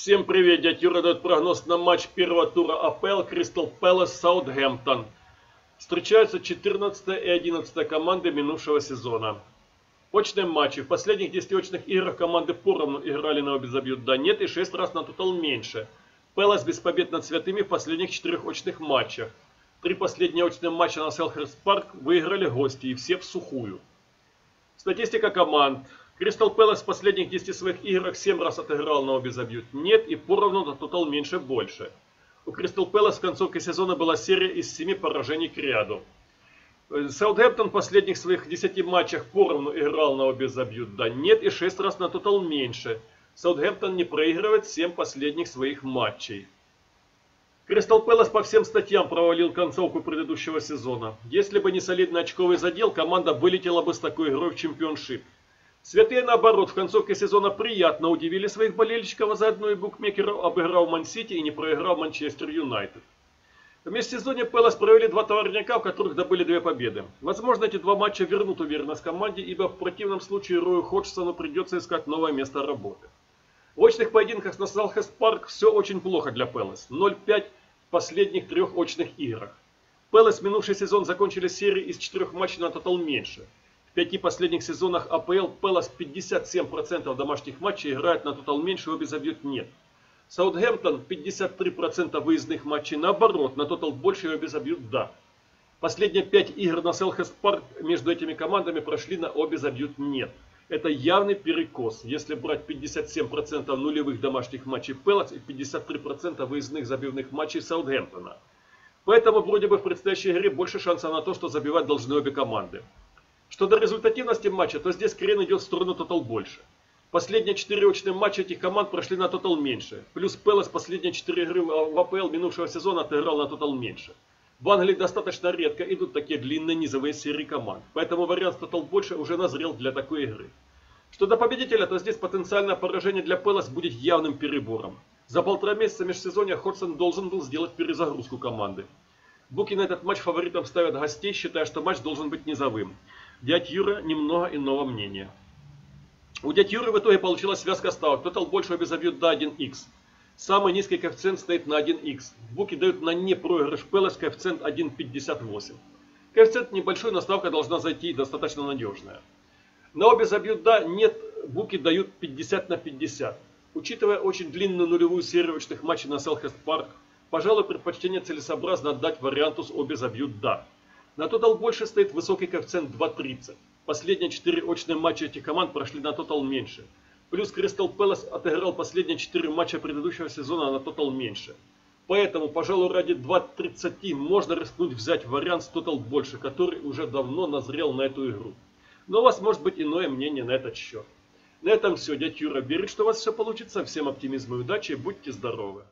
Всем привет, дядя Юра дает прогноз на матч первого тура АПЛ Кристал Пэлас Саутгемптон. Встречаются 14 и 11 команды минувшего сезона. Очные матчи. В последних 10 очных играх команды поровну играли на обе забьют да нет и 6 раз на тотал меньше. Пэлас без побед над святыми в последних 4 очных матчах. Три последние очные матча на Селхерс Парк выиграли гости и все в сухую. Статистика команд. Кристал Пэлас в последних 10 своих играх 7 раз отыграл на обе забьют нет и поровну на тотал меньше больше. У Кристал Пэлас в концовке сезона была серия из 7 поражений к ряду. Саутгемптон в последних своих 10 матчах поровну играл на обе забьют да нет и 6 раз на тотал меньше. Саутгемптон не проигрывает 7 последних своих матчей. Кристал Пэлас по всем статьям провалил концовку предыдущего сезона. Если бы не солидный очковый задел, команда вылетела бы с такой игрой в чемпионшип. Святые, наоборот, в концовке сезона приятно удивили своих болельщиков, а заодно и букмекеров, обыграв Ман-Сити и не проиграл Манчестер Юнайтед. В межсезонье Пэлас провели два товарняка, в которых добыли две победы. Возможно, эти два матча вернут уверенность команде, ибо в противном случае Рою Ходжсону придется искать новое место работы. В очных поединках на Салхест Парк все очень плохо для Пэлас. 0-5 в последних трех очных играх. Пэлас минувший сезон закончили серии из четырех матчей на тотал меньше. В пяти последних сезонах АПЛ Пэлас 57% домашних матчей играет на тотал меньше, обе забьют нет. Саутгемптон 53% выездных матчей наоборот, на тотал больше и обе забьют да. Последние пять игр на Селхест Парк между этими командами прошли на обе забьют нет. Это явный перекос, если брать 57% нулевых домашних матчей Пэлас и 53% выездных забивных матчей Саутгемптона. Поэтому вроде бы в предстоящей игре больше шансов на то, что забивать должны обе команды. Что до результативности матча, то здесь крен идет в сторону тотал больше. Последние четыре очные матча этих команд прошли на тотал меньше. Плюс Пелос последние четыре игры в АПЛ минувшего сезона отыграл на тотал меньше. В Англии достаточно редко идут такие длинные низовые серии команд. Поэтому вариант тотал больше уже назрел для такой игры. Что до победителя, то здесь потенциальное поражение для Пелос будет явным перебором. За полтора месяца межсезонья Ходсон должен был сделать перезагрузку команды. Буки на этот матч фаворитом ставят гостей, считая, что матч должен быть низовым. Дядь Юра немного иного мнения. У дяди Юры в итоге получилась связка ставок. Тотал больше обе забьют до 1х. Самый низкий коэффициент стоит на 1х. Буки дают на непроигрыш Пелес коэффициент 1.58. Коэффициент небольшой, но ставка должна зайти достаточно надежная. На обе забьют да, нет, буки дают 50 на 50. Учитывая очень длинную нулевую серию очных матчей на Селхест Парк, пожалуй, предпочтение целесообразно отдать варианту с обе забьют да. На тотал больше стоит высокий коэффициент 2.30. Последние 4 очные матча этих команд прошли на тотал меньше. Плюс Кристал Пэлас отыграл последние 4 матча предыдущего сезона на тотал меньше. Поэтому, пожалуй, ради 2.30 можно рискнуть взять вариант с тотал больше, который уже давно назрел на эту игру. Но у вас может быть иное мнение на этот счет. На этом все. Дядя Юра верит, что у вас все получится. Всем оптимизма и удачи. Будьте здоровы.